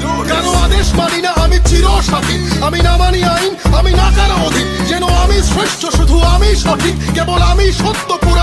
কেন আদেশ মানি না আমি চির সাথী আমি না মানি আইন, আমি না কারও অধীন? যেন আমি শ্রেষ্ঠ, শুধু আমি সঠিক, কেবল আমি সত্য পুরা